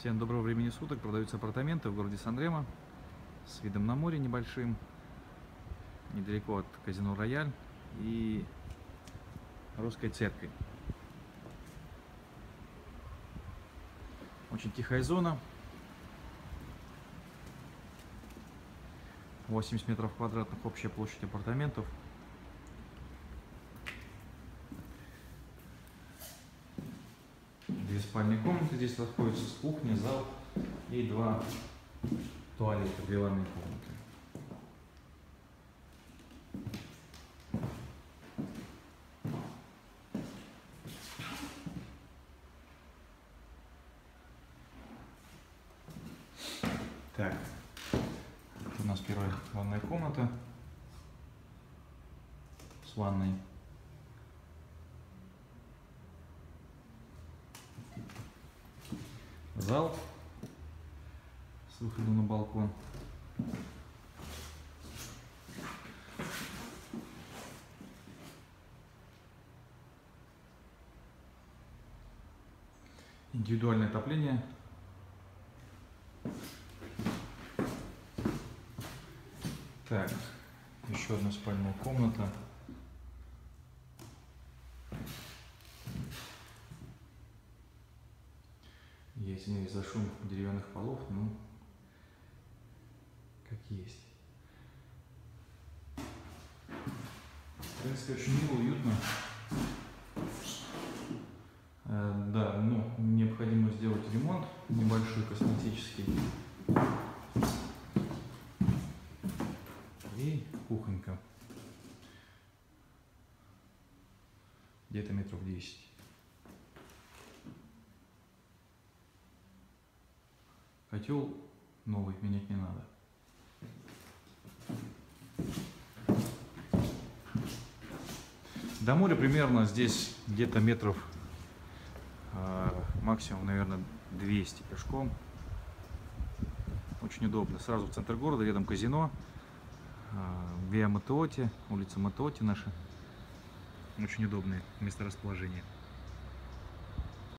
Всем доброго времени суток. Продаются апартаменты в городе Сан-Ремо с видом на море небольшим, недалеко от казино Рояль и русской церкви. Очень тихая зона. 80 метров квадратных общая площадь апартаментов. Две спальные комнаты здесь находятся с кухней, зал и два туалета, две ванные комнаты. Так, у нас первая ванная комната с ванной. Зал с выходом на балкон. Индивидуальное отопление. Так, еще одна спальная комната. Я извиняюсь за шум деревянных полов, ну, как есть. В принципе, очень мило, уютно. Э, да, ну, необходимо сделать ремонт небольшой, косметический. И кухонька. Где-то метров 10. Котел новый менять не надо. До моря примерно здесь где-то метров э, максимум, наверное, 200 пешком. Очень удобно. Сразу в центр города, рядом казино. Э, Виа Матеоти, улица Матеоти наша. Очень удобное месторасположение.